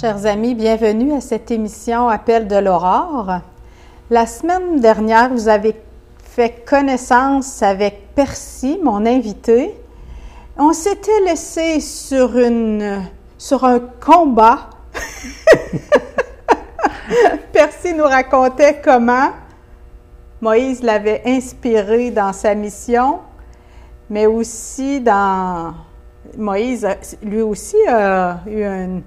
Chers amis, bienvenue à cette émission Appel de l'Aurore. La semaine dernière, vous avez fait connaissance avec Percy, mon invité. On s'était laissé sur, une, sur un combat. Percy nous racontait comment Moïse l'avait inspiré dans sa mission, mais aussi dans... Moïse, lui aussi, a eu un,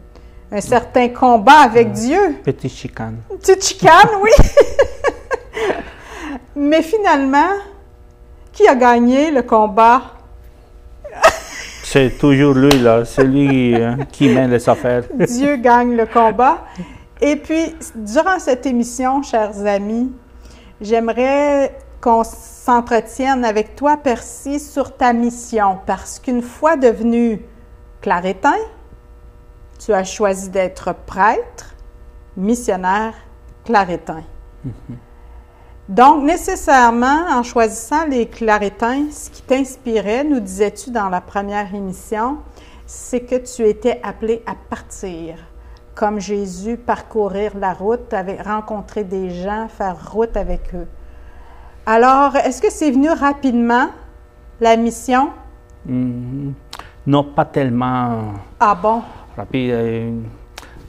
un certain combat avec Dieu. Petit chicane. Petite chicane, oui. Mais finalement, qui a gagné le combat? C'est toujours lui, là. C'est lui hein, qui mène les affaires. Dieu gagne le combat. Et puis, durant cette émission, chers amis, j'aimerais qu'on s'entretienne avec toi, Percy, sur ta mission. Parce qu'une fois devenu clarétin, tu as choisi d'être prêtre, missionnaire, clarétin. Donc, nécessairement, en choisissant les clarétins, ce qui t'inspirait, nous disais-tu dans la première émission, c'est que tu étais appelé à partir, comme Jésus, parcourir la route, avec, rencontrer des gens, faire route avec eux. Alors, est-ce que c'est venu rapidement, la mission? Mhm. Non, pas tellement Ah bon? Rapide.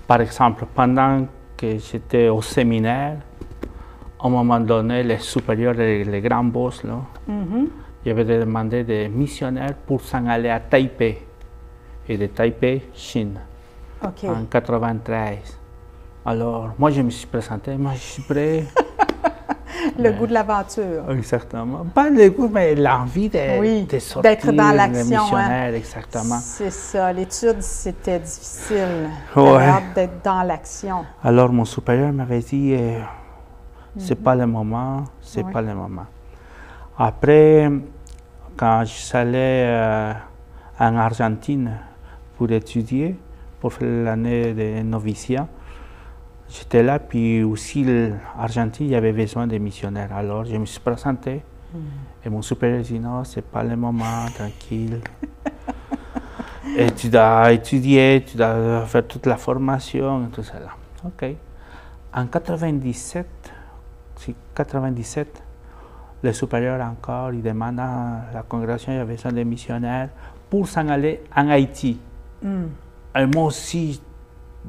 Par exemple, pendant que j'étais au séminaire, à un moment donné, les supérieurs, les, les grands boss, là, il avait demandé des missionnaires pour s'en aller à Taipei. Et de Taipei, Chine, en 93. Alors, moi, je me suis présenté, moi, je suis prêt. Le goût de l'aventure. Exactement. Pas le goût, mais l'envie de, Oui, d'être dans l'action, hein. exactement. C'est ça. L'étude, c'était difficile. Ouais. D'être dans l'action. Alors, mon supérieur m'avait dit, euh, c'est pas le moment, c'est Oui. pas le moment. Après, quand je suis allé euh, en Argentine pour étudier, pour faire l'année de noviciat, j'étais là, puis aussi l'Argentine, il y avait besoin de missionnaires. Alors, je me suis présenté, et mon supérieur dit, non, c'est pas le moment, tranquille. et tu dois étudier, tu dois faire toute la formation, et tout ça. là. OK. En 97, si 97, le supérieur encore, il demande à la congrégation, il y avait besoin de missionnaires pour s'en aller en Haïti. Hmm. Et moi aussi,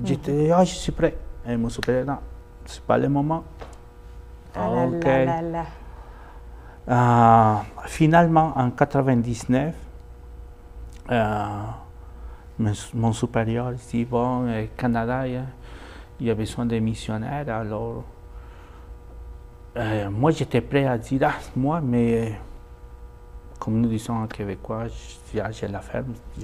j'étais, ah, je suis prêt. Et mon supérieur, non, c'est pas le moment. Ah là OK. là là là. Euh, finalement, en 99, euh, mon, mon supérieur dit, bon, euh, Canada, il y a- il y a besoin de missionnaires, alors euh, moi j'étais prêt à dire, ah, moi, mais comme nous disons en québécois, ah, j'ai la ferme,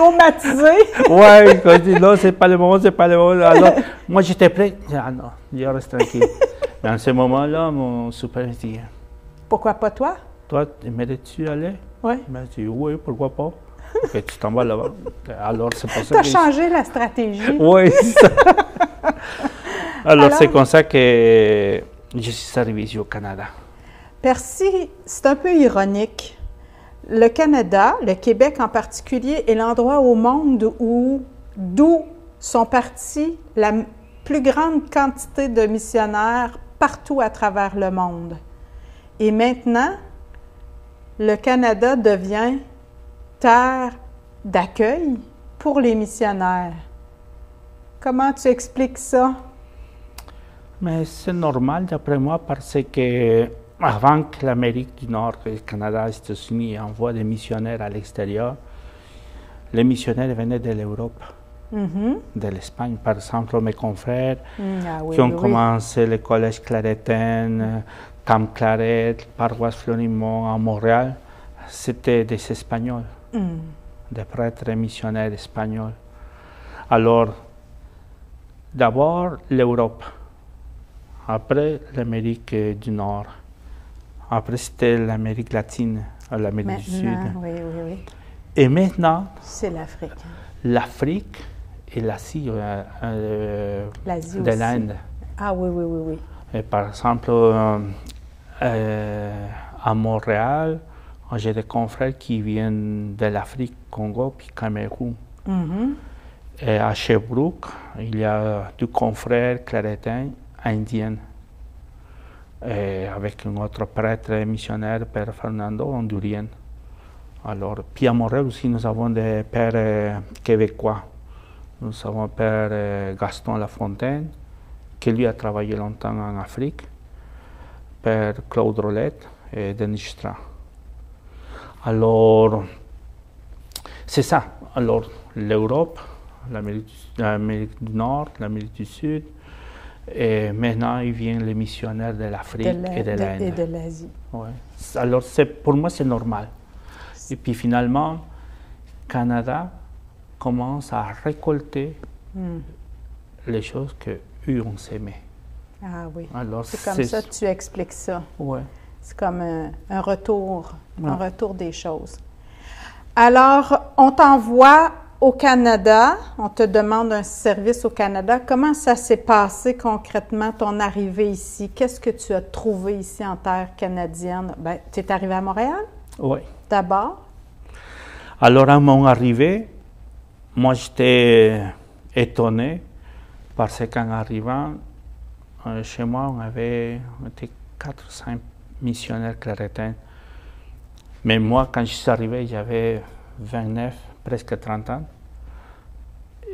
traumatisé. ouais, quand je dis, non, c'est pas le moment, c'est pas le moment. Alors, moi j'étais prêt, ah non, je reste tranquille. Mais en ce moment-là, mon supérieur dit, Pourquoi pas toi? Toi, aimerais-tu aller? Oui. Il m'a dit oui, pourquoi pas? Ok, tu t'en vas là-bas. Alors, c'est pour ça que. changé la stratégie. Oui, c'est ça. Alors, Alors- c'est comme ça que je suis arrivé ici au Canada. Percy, c'est un peu ironique. Le Canada, le Québec en particulier, est l'endroit au monde où, d'où sont partis la plus grande quantité de missionnaires partout à travers le monde. Et maintenant, le Canada devient terre d'accueil pour les missionnaires. Comment tu expliques ça? Mais c'est normal d'après moi parce que avant que l'Amérique du Nord, le Canada, les États-Unis envoient des missionnaires à l'extérieur, les missionnaires venaient de l'Europe, Mhm. de l'Espagne. Par exemple, mes confrères Mm, ah oui, qui ont oui, oui. commencé le collège Claretin, Camp Claret, paroisse Fleurimont à Montréal, c'était des Espagnols, Mm. des prêtres et missionnaires espagnols. Alors, d'abord l'Europe, après l'Amérique du Nord, après c'était l'Amérique latine, l'Amérique du Sud. Maintenant, oui, oui, oui. Et maintenant, C'est l'Afrique. l'Afrique et l'Asie euh, euh, L'Asie de l'Inde. Ah oui, oui, oui, oui. Et par exemple, euh, euh, à Montréal, j'ai des confrères qui viennent de l'Afrique, Congo, puis Cameroun. Mhm. Et à Sherbrooke, il y a deux confrères claretins indiens. Et avec un autre prêtre missionnaire, Père Fernando Hondurien. Alors, à Montréal aussi, nous avons des pères euh, québécois. Nous avons Père euh, Gaston Lafontaine, qui lui a travaillé longtemps en Afrique. Père Claude Rolette et Denis Stra. Alors, c'est ça. Alors, l'Europe, l'Amérique du Nord, l'Amérique du Sud, et maintenant, il vient les missionnaires de l'Afrique et de de- l'Inde. et de l'Asie. Ouais. Alors, pour moi, c'est normal. Et puis finalement, Canada commence à récolter Hmm. les choses que eux ont semées. Ah oui. Alors, C'est comme ça que tu expliques ça. Ouais. C'est comme un, un retour, un retour des choses. Alors, on t'envoie au Canada, on te demande un service au Canada. Comment ça s'est passé concrètement, ton arrivée ici? Qu'est-ce que tu as trouvé ici en terre canadienne? Ben, tu es arrivé à Montréal? Ouais. d'abord? Alors, à mon arrivée, moi, j'étais étonné parce qu'en arrivant euh, chez moi, on avait on était 4 ou 5 missionnaires claretins. Mais moi, quand je suis arrivé, j'avais 29, presque 30 ans.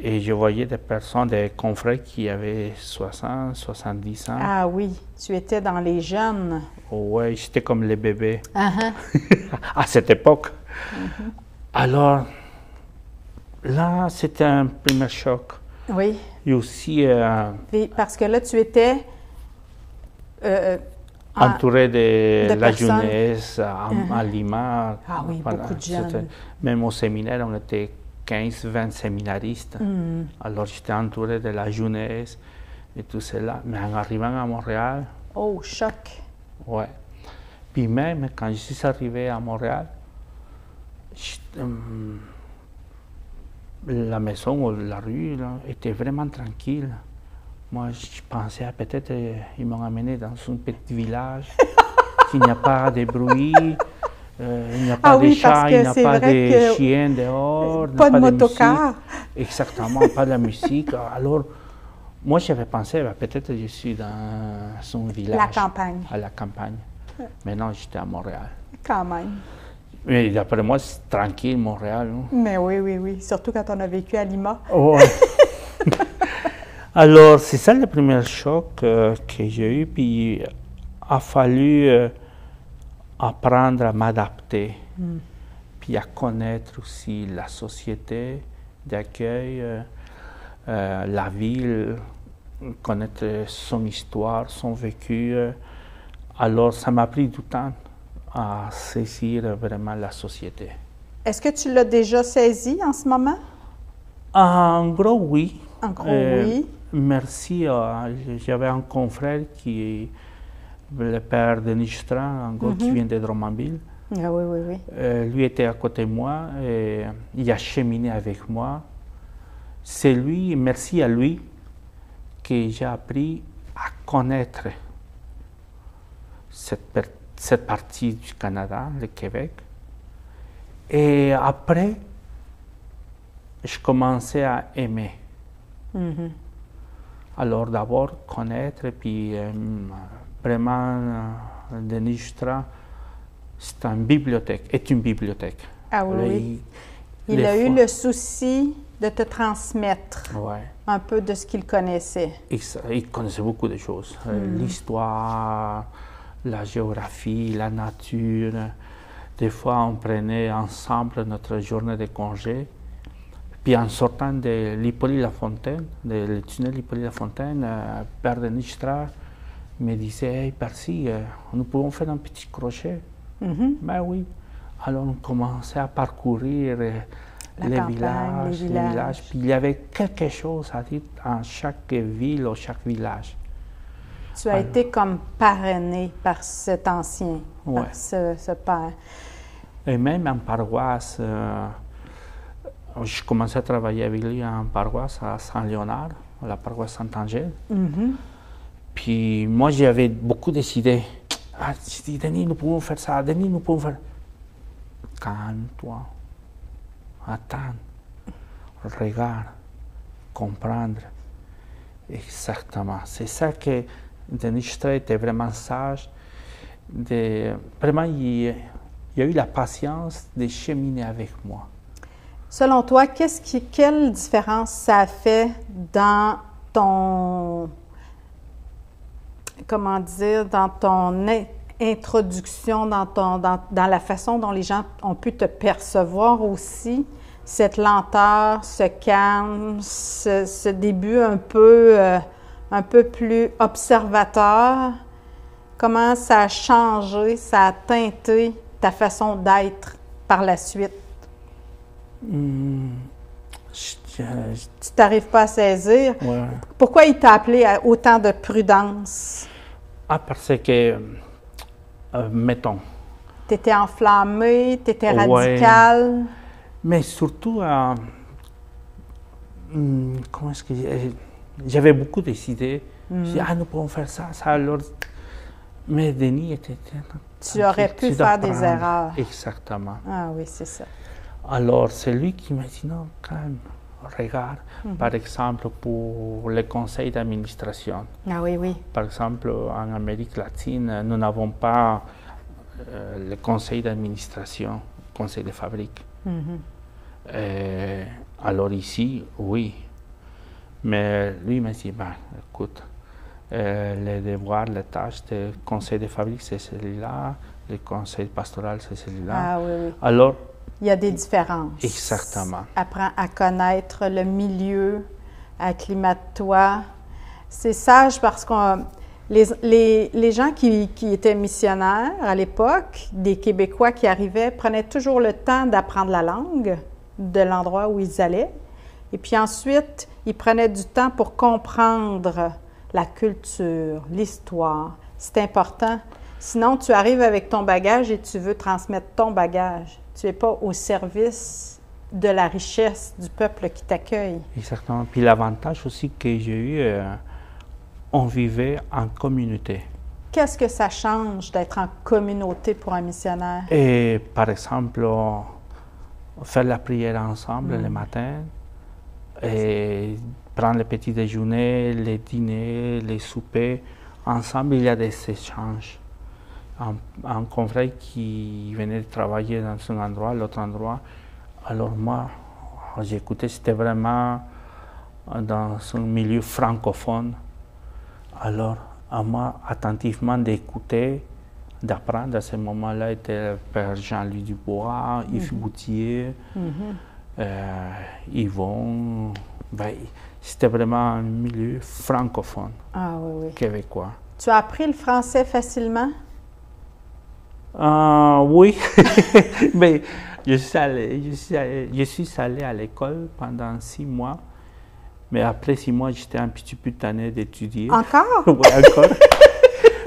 Et je voyais des personnes, des confrères qui avaient 60, 70 ans. Ah oui, tu étais dans les jeunes. Ouais, j'étais comme les bébés ah. à cette époque. Alors, là, c'était un premier choc. Oui, Et aussi euh, parce que là, tu étais euh, entouré de, de la personnes. jeunesse à, Mhm. à Lima. Ah oui, beaucoup de c'était- jeunes. Même au séminaire, on était 15-20 séminaristes. Hmm. Alors, j'étais entouré de la jeunesse et tout cela. Mais en arrivant à Montréal, Oh, choc. Ouais. Puis même quand je suis arrivé à Montréal, je- hum, la maison ou la rue là, était vraiment tranquille. Moi, je pensais ah, peut-être euh, ils m'ont amené dans un petit village, qu'il n'y a pas de bruit, euh, il n'y a pas Ah de oui, chats, il n'y a pas de chiens dehors, Pas a de motocar. Exactement, pas de la musique. Alors, moi, j'avais pensé, bah, peut-être je suis dans un village. La campagne, À la campagne. Maintenant, j'étais à Montréal. quand même. Mais d'après moi, c'est tranquille, Montréal. hein. Mais oui, oui, oui. Surtout quand on a vécu à Lima. Ouais. Alors, c'est ça le premier choc euh, que j'ai eu. Puis, il a fallu euh, apprendre à m'adapter. Puis à connaître aussi la société d'accueil, euh, la ville, connaître son histoire, son vécu. Alors, ça m'a pris du temps à saisir vraiment la société. Est-ce que tu l'as déjà saisi en ce moment? En gros, oui. En gros, oui. Merci. à- J'avais un confrère qui, le père de Nistra, en gros, qui Mhm. vient de Drummondville. Ah oui, oui, oui. Euh, lui était à côté de moi et il a cheminé avec moi. C'est lui, merci à lui, que j'ai appris à connaître cette, per- cette partie du Canada, le Québec. Et après, je commençais à aimer. Mhm. Alors d'abord connaître, puis euh, vraiment, euh, Denis Justra, c'est une bibliothèque, est une bibliothèque. Ah oui, il- a eu le souci de te transmettre Ouais. un peu de ce qu'il connaissait. Il, sa- il connaissait beaucoup de choses. Euh, Hmm. L'histoire, la géographie, la nature. Des fois, on prenait ensemble notre journée de congé. Puis en sortant de l'Hippolyte-la-Fontaine, de le tunnel Hippolyte-la-Fontaine, euh, Père de Nistra me disait Hey, Percy, euh, nous pouvons faire un petit crochet. Mhm. Ben oui. Alors on commençait à parcourir euh, les, campagne, villages, les les villages. Puis il y avait quelque chose à dire en chaque ville ou chaque village. Tu as Alors. été comme parrainé par cet ancien, Ouais. par ce, ce père. Et même en paroisse, euh, je commençais à travailler avec lui en paroisse à Saint-Léonard, à la paroisse Saint-Angèle. Mhm. Puis moi, j'avais beaucoup décidé. Ah, je dis, Denis, nous pouvons faire ça. Denis, nous pouvons faire. Calme-toi. Attends. Regarde. comprendre. Exactement. C'est ça que Denis Strait était vraiment sage. De, vraiment, il, il a eu la patience de cheminer avec moi. Selon toi, quelle différence ça a fait dans ton, comment dire, dans ton in- introduction, dans, ton, dans, la façon dont les gens ont pu te percevoir aussi, cette lenteur, ce calme, ce, ce début un peu, euh, un peu plus observateur, comment ça a changé, ça a teinté ta façon d'être par la suite? Hmm, je- je- Tu t'arrives pas à saisir. ouais. Pourquoi il t'a appelé à autant de prudence? Ah, parce que, euh, mettons, Tu étais enflammé, tu étais Ouais. radical. mais surtout, euh, hmm, comment est-ce que j'ai- j'avais beaucoup décidé. Je dis, ah, nous pouvons faire ça, ça, alors. Mais Denis était. Tu aurais pu faire des erreurs. Exactement. Ah oui, c'est ça. Alors, c'est lui qui m'a dit non, calme, regarde. Mhm. Par exemple, pour les conseils d'administration. Ah oui, oui. Par exemple, en Amérique latine, nous n'avons pas euh, le conseil d'administration, conseil de fabrique. Mhm. Euh, alors ici, oui. Mais lui m'a dit, ben, écoute, euh, les devoirs, les tâches du conseil de fabrique, c'est celui-là, le conseil pastoral, c'est celui-là. Ah oui, oui. Alors, Il y a des différences. Exactement. Apprends à connaître le milieu, acclimate-toi. C'est sage parce que les, les, les gens qui, qui étaient missionnaires à l'époque, des Québécois qui arrivaient, prenaient toujours le temps d'apprendre la langue de l'endroit où ils allaient. Et puis ensuite, ils prenaient du temps pour comprendre la culture, l'histoire. C'est important. Sinon, tu arrives avec ton bagage et tu veux transmettre ton bagage. Tu n'es pas au service de la richesse du peuple qui t'accueille. Exactement. Puis l'avantage aussi que j'ai eu, euh, on vivait en communauté. Qu'est-ce que ça change d'être en communauté pour un missionnaire? Et par exemple, on- faire la prière ensemble Mm. le matin, et prendre le petit déjeuner, les dîners, les soupers, ensemble, il y a des échanges. Un, un confrère qui venait de travailler dans un endroit, l'autre endroit, alors moi, j'écoutais, c'était vraiment dans un milieu francophone. Alors, à moi, attentivement d'écouter, d'apprendre à ce moment-là, était le Père Jean-Louis Dubois, Yves Boutier, Mhm. euh, Yvon. Ben, c'était vraiment un milieu francophone, Ah oui, oui. québécois. Tu as appris le français facilement? Ah, oui, mais je suis, allé, je, suis allé, je suis allé à l'école pendant six mois, mais après six mois, j'étais un petit peu tanné d'étudier. Encore? Oui, encore.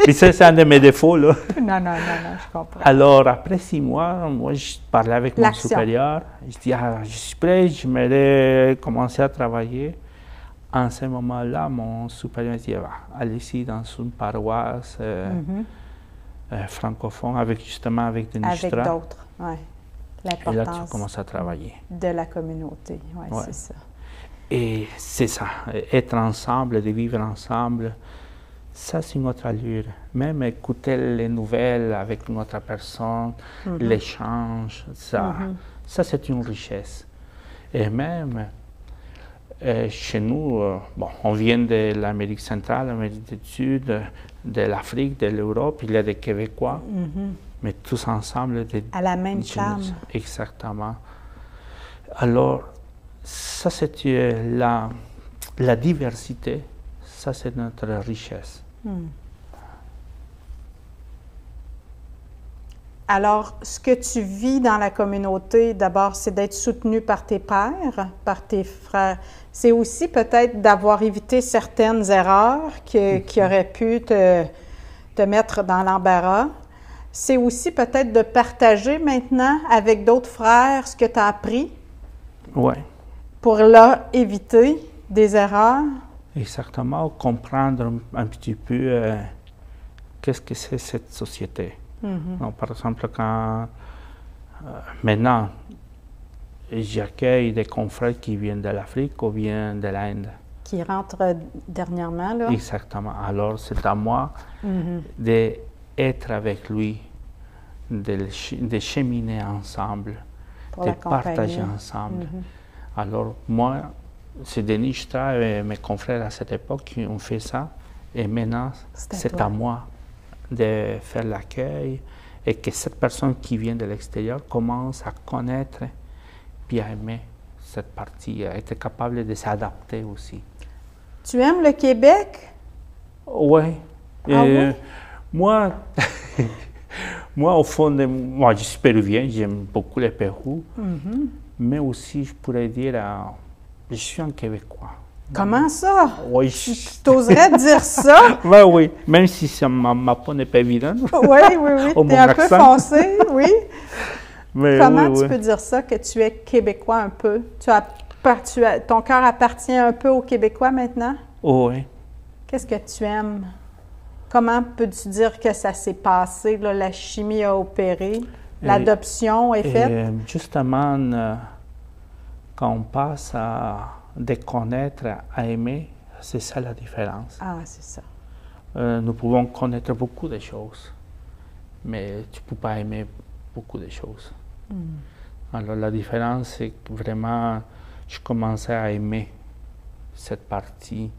Puis ça, c'est un de mes défauts, là. Non, non, non, non, je comprends. Alors, après six mois, moi, je parlais avec mon supérieur. Je dis, ah, je suis prêt, j'aimerais commencer à travailler. En ce moment-là, mon supérieur me dit, Ah, allez-y dans une paroisse euh, Mhm. Euh, francophone, avec, justement avec des Avec d'autres, oui. Et là, tu commences à travailler. de la communauté, oui, Ouais. c'est ça. Et c'est ça, être ensemble, de vivre ensemble, ça c'est une autre allure. Même écouter les nouvelles avec une autre personne, Mhm. l'échange, ça, Mhm. ça c'est une richesse. Et même euh, chez nous, euh, bon, on vient de l'Amérique centrale, l'Amérique du Sud, de l'Afrique, de l'Europe, il y a des Québécois, Mhm. mais tous ensemble des À la même nous, Exactement. Alors, ça c'est euh, la, la diversité, ça c'est notre richesse. Hmm. Alors, ce que tu vis dans la communauté, d'abord, c'est d'être soutenu par tes pères, par tes frères. C'est aussi peut-être d'avoir évité certaines erreurs que- qui auraient pu te, te mettre dans l'embarras. C'est aussi peut-être de partager maintenant avec d'autres frères ce que tu as appris Oui, pour là éviter des erreurs. exactement. Comprendre un, un petit peu euh, qu'est-ce que c'est cette société. Mhm. Par exemple, quand euh, maintenant, j'accueille des confrères qui viennent de l'Afrique ou bien de l'Inde. Qui rentrent dernièrement, là. Exactement. Alors, c'est à moi Mhm. d'être avec lui, de, cheminer ensemble, Pour de partager ensemble. Mhm. Alors, moi, c'est Denis Stra et mes confrères à cette époque qui ont fait ça. Et maintenant, C'est à moi de faire l'accueil et que cette personne qui vient de l'extérieur commence à connaître puis à aimer cette partie, à être capable de s'adapter aussi. Tu aimes le Québec? Oui. Ah Euh, oui? Moi, moi, au fond, de, moi, je suis péruvien, j'aime beaucoup le Pérou, Mhm. mais aussi, je pourrais dire, euh, je suis un Québécois. Comment ça? Oui, Tu je- t'oserais dire ça? Ouais, oui, même si ça, ma, ma peau n'est pas évidente. Oui, oui, oui. Oh, Tu es mon un peu foncé, oui. Mais Comment oui, tu oui. peux dire ça, que tu es québécois un peu? Tu as, par- tu as- ton cœur appartient un peu aux Québécois maintenant? Oh, oui. Qu'est-ce que tu aimes? Comment peux-tu dire que ça s'est passé, là, la chimie a opéré, l'adoption est faite? Et justement, euh, quand on passe à déconnaître, à aimer, c'est ça la différence. Ah, c'est ça. Euh, nous pouvons connaître beaucoup de choses, mais tu ne peux pas aimer beaucoup de choses. Alors la différence, c'est que vraiment, je commençais à aimer cette partie,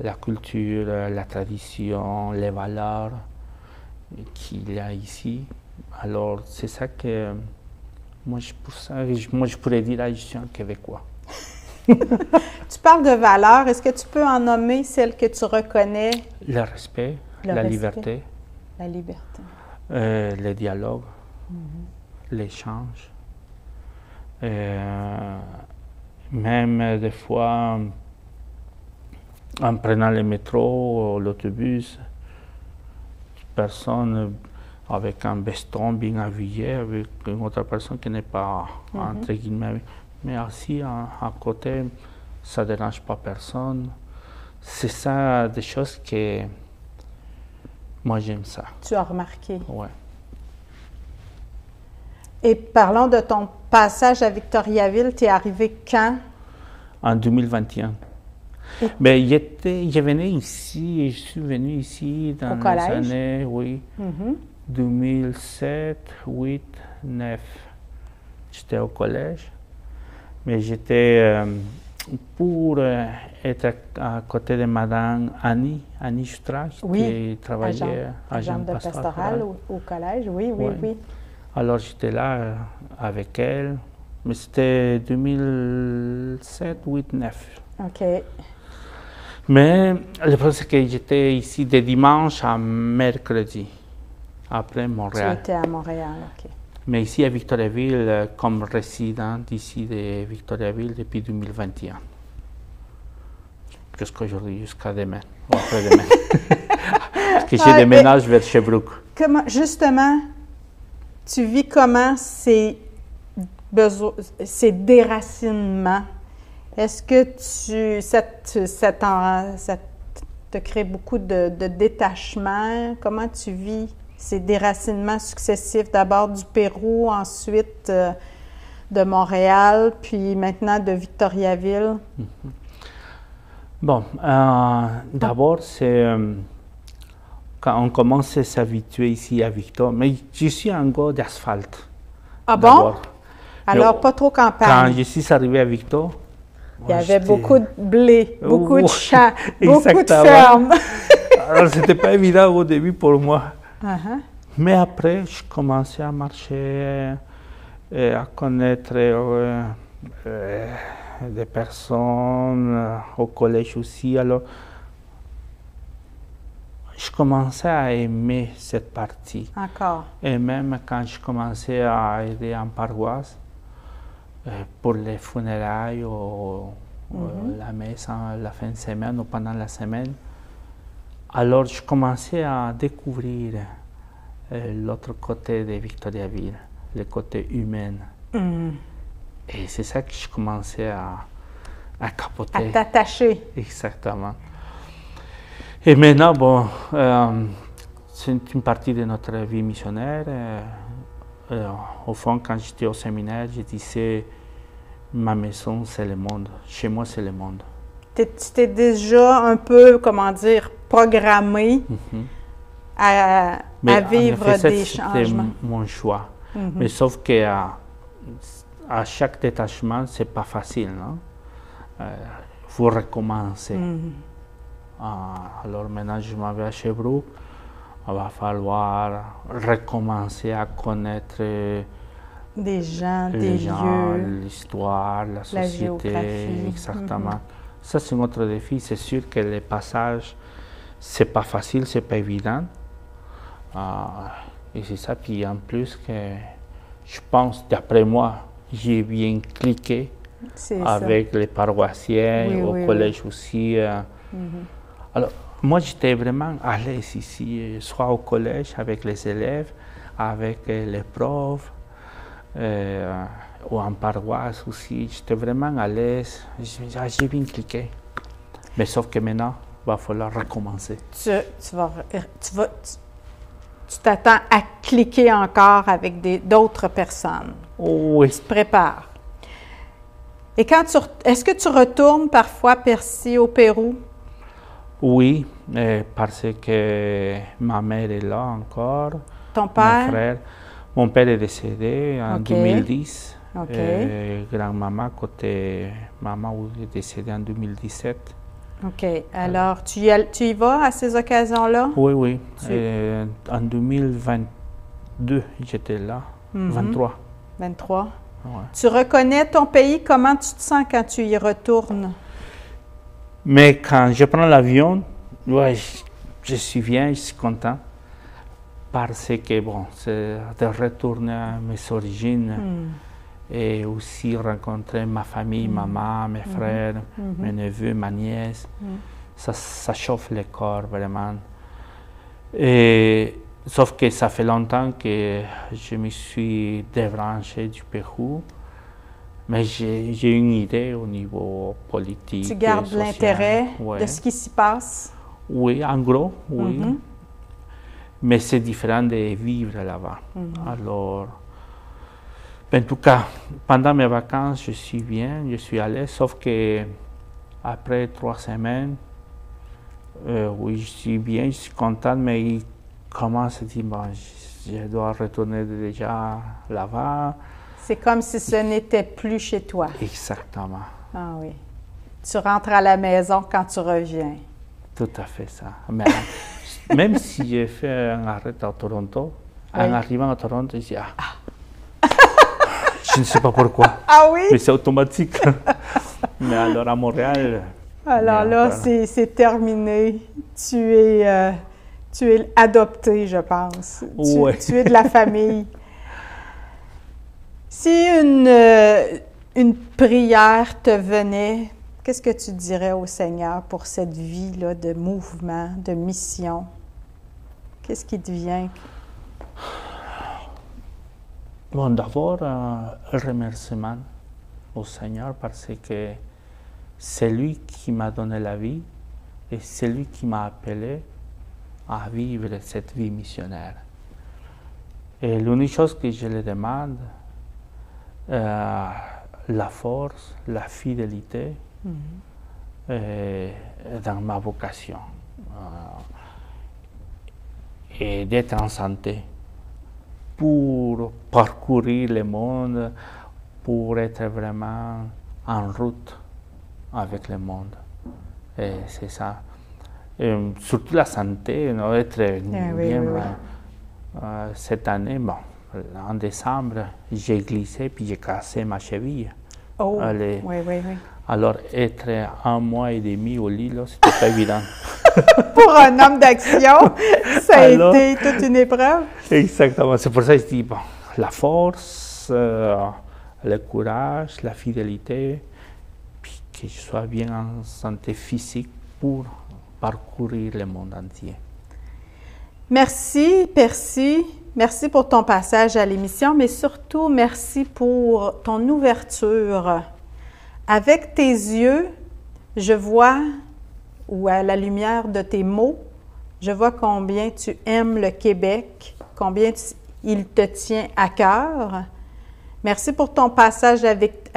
la culture, la tradition, les valeurs qu'il y a ici. Alors c'est ça que moi je, pour ça, je- moi, je pourrais dire, ah, je suis un Québécois. Tu parles de valeurs. Est-ce que tu peux en nommer celles que tu reconnais? Le respect, Le la respect. liberté, La liberté. euh, le dialogue, l'échange. Euh, même des fois, en prenant le métro ou l'autobus, personne avec un veston bien habillé, avec une autre personne qui n'est pas, entre guillemets, mais assis à, à côté, ça ne dérange pas personne. C'est ça des choses que moi j'aime ça. Tu as remarqué. Ouais. Et parlons de ton passage à Victoriaville. Tu es arrivé quand? en 2021. Et- j'étais, je venais ici, et je suis venu ici dans les collège? années, oui, Mhm. 2007, 8, 9. J'étais au collège, mais j'étais euh, pour euh, être à, à côté de Madame Annie, Annie Oui, qui travaillait à Agente de pastorale au, au collège, oui, oui, Ouais. oui. Alors j'étais là euh, avec elle, mais c'était 2007, 8, 9. OK. Mais le problème, c'est que j'étais ici de dimanche à mercredi, après Tu Montréal. étais à Montréal, OK. Mais ici à Victoriaville, euh, comme résident ici de Victoriaville depuis 2021. Jusqu'aujourd'hui, jusqu'à demain, ou après-demain. Parce que j'ai déménage vers Sherbrooke. Comment, justement, tu vis comment ces, déracinements? Est-ce que tu, ça, te- ça t'en- ça te crée beaucoup de, de détachement? Comment tu vis ces déracinements successifs, d'abord du Pérou, ensuite euh, de Montréal, puis maintenant de Victoriaville? Bon, euh, d'abord, c'est euh, quand on commence à s'habituer ici à Victor. Mais je suis un gars d'asphalte. Ah bon? Alors, pas trop Quand campagne. je suis arrivé à Victor, Il y avait beaucoup de blé, beaucoup de champs, beaucoup de fermes. Alors, c'était pas évident au début pour moi. Uh-huh. Mais après, je commençais à marcher, et à connaître euh, euh, des personnes euh, au collège aussi. Alors, je commençais à aimer cette partie. Et même quand je commençais à aider en paroisse, euh, pour les funérailles ou euh, la messe en- la fin de semaine ou pendant la semaine, alors je commençais à découvrir euh, l'autre côté de Victoriaville, le côté humain. Hmm. Et c'est ça que je commençais à, à À capoter. t'attacher. Exactement. Et maintenant, bon, euh, c'est une partie de notre vie missionnaire. Euh, au fond, quand j'étais au séminaire, je disais, ma maison, c'est le monde. Chez moi, c'est le monde. Tu t'es déjà un peu, comment dire, programmé Mhm. à, Mais à en vivre des c'était changements. mon choix. Mhm. Mais sauf que à, à chaque détachement, c'est pas facile, non? Euh, faut recommencer. Mhm. Ah, alors maintenant, je m'en vais à Sherbrooke. Il va falloir recommencer à connaître euh, Des gens, les des gens, lieux. l'histoire, la société. Exactement. Ça, c'est notre défi. C'est sûr que les passages, c'est pas facile, c'est pas évident. Ah, et c'est ça. Puis en plus, que je pense, d'après moi, j'ai bien cliqué ça. avec les paroissiens, Oui, au oui, oui. collège aussi. euh. Mhm. Alors, moi, j'étais vraiment à l'aise ici, euh, soit au collège avec les élèves, avec euh, les profs, euh, ou en paroisse aussi. J'étais vraiment à l'aise. J'ai bien cliqué. Mais sauf que maintenant, va falloir recommencer. Tu, tu vas, tu vas, tu- t'attends à cliquer encore avec des- d'autres personnes. Oui, Tu te prépares. Et quand tu, est-ce que tu retournes parfois, Percy, au Pérou? oui, parce que ma mère est là encore, Ton mon père? frère. Mon père est décédé en Ok. 2010. OK. Euh, grand-maman, côté maman, est décédée en 2017. OK. Alors, tu y, al- tu y vas à ces occasions-là? Oui, oui. Tu- Euh, en 2022, j'étais là. Mhm. 23. 23. ouais. Tu reconnais ton pays? Comment tu te sens quand tu y retournes? Mais quand je prends l'avion, ouais, je, je suis bien, je suis content. Parce que, bon, c'est de retourner à mes origines Hmm. Et aussi rencontrer ma famille, maman, mes frères, Mhm. mes neveux, ma nièce. Mhm. Ça, ça chauffe le corps vraiment. Et, sauf que ça fait longtemps que je me suis débranché du Pérou. Mais j'ai une idée au niveau politique. Tu gardes l'intérêt Ouais. de ce qui s'y passe? Oui, en gros, oui. Mhm. Mais c'est différent de vivre là-bas. Alors, en tout cas, pendant mes vacances, je suis bien, je suis à l'aise, sauf que après trois semaines, euh, oui, je suis bien, je suis content, mais il commence à dire, bon, je, je dois retourner déjà là-bas. C'est comme si ce n'était plus chez toi. Exactement, Ah oui. Tu rentres à la maison quand tu reviens. tout à fait ça. Mais, même si j'ai fait un arrêt à Toronto, en arrivant à Toronto, je dis, ah, je ne sais pas pourquoi. Ah oui? Mais c'est automatique. Mais alors à Montréal, Alors là, voilà. c'est terminé. Tu es, euh, tu es adopté, je pense. Tu, Ouais. tu es de la famille. Si une, euh, une prière te venait, qu'est-ce que tu dirais au Seigneur pour cette vie-là de mouvement, de mission? Qu'est-ce qui te vient? Bon, d'abord, euh, un remerciement au Seigneur parce que c'est lui qui m'a donné la vie et c'est lui qui m'a appelé à vivre cette vie missionnaire. Et l'unique chose que je lui demande, euh, la force, la fidélité euh, dans ma vocation. Euh, et d'être en santé pour parcourir le monde, pour être vraiment en route avec le monde. Et c'est ça. Et surtout la santé, non, être oui, bien. oui, oui. euh, euh, cette année, bon, en décembre, j'ai glissé puis j'ai cassé ma cheville. Oh, Allez. oui, oui, oui. Alors, être un mois et demi au lit, c'était pas évident. Pour un homme d'action, ça a Alors? été toute une épreuve. Exactement. C'est pour ça que je dis, bon, la force, euh, le courage, la fidélité, puis que je sois bien en santé physique pour parcourir le monde entier. Merci, Percy. Merci pour ton passage à l'émission, mais surtout merci pour ton ouverture. Avec tes yeux, je vois, ou à la lumière de tes mots, je vois combien tu aimes le Québec, combien il te tient à cœur, Merci pour ton passage à,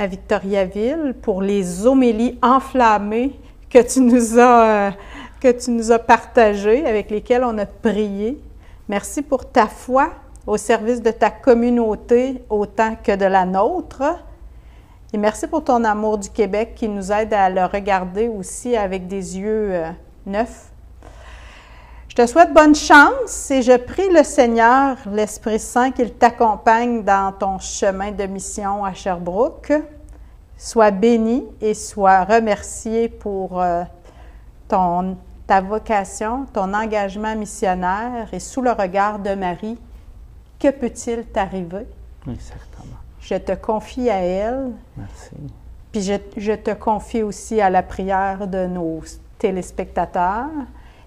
Victoriaville, pour les homélies enflammées que tu nous as, que tu nous as partagées, avec lesquelles on a prié. Merci pour ta foi au service de ta communauté autant que de la nôtre. Et merci pour ton amour du Québec qui nous aide à le regarder aussi avec des yeux euh, neufs. Je te souhaite bonne chance et je prie le Seigneur, l'Esprit Saint, qu'il t'accompagne dans ton chemin de mission à Sherbrooke. Sois béni et sois remercié pour euh, ton, ta vocation, ton engagement missionnaire et sous le regard de Marie, que peut-il t'arriver? Je te confie à elle. Merci. Puis je, je te confie aussi à la prière de nos téléspectateurs.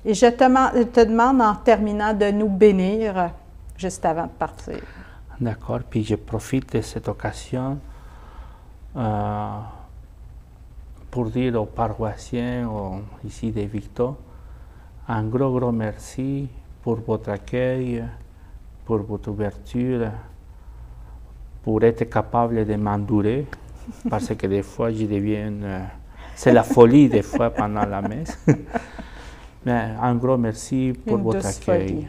Et je te, te, demande en terminant de nous bénir juste avant de partir. D'accord, puis je profite de cette occasion euh, pour dire aux paroissiens ici de Victor un gros, gros merci pour votre accueil, pour votre ouverture, pour être capable de m'endurer, parce que des fois je deviens... Euh, c'est la folie des fois pendant la messe. Mais un gros merci pour Une votre accueil. folie.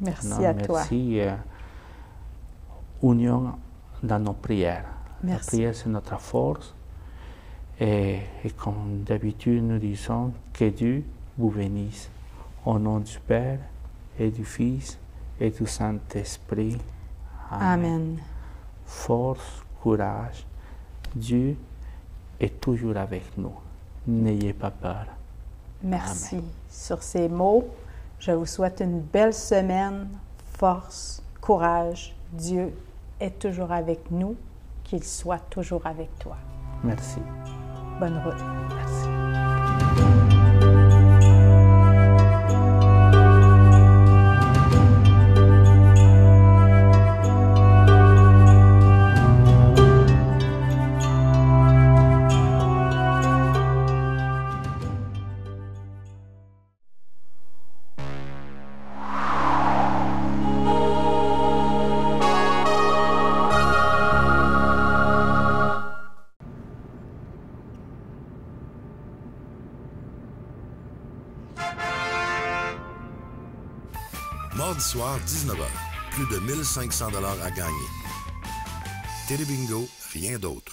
Merci Non, à toi. merci. euh, union dans nos prières. Merci. La prière, c'est notre force. Et, et comme d'habitude, nous disons que Dieu vous bénisse. Au nom du Père et du Fils et du Saint-Esprit. Amen. Force, courage. Dieu est toujours avec nous. N'ayez pas peur. Merci. Sur ces mots, je vous souhaite une belle semaine. Force, courage. Dieu est toujours avec nous. Qu'il soit toujours avec toi. Merci. Bonne route. Merci. 1500 dollars à gagner. Télébingo, rien d'autre.